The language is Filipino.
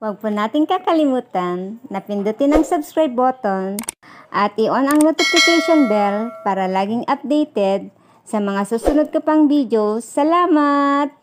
Huwag po natin kakalimutan na pindutin ang subscribe button at i-on ang notification bell para laging updated sa mga susunod ko pang video. Salamat!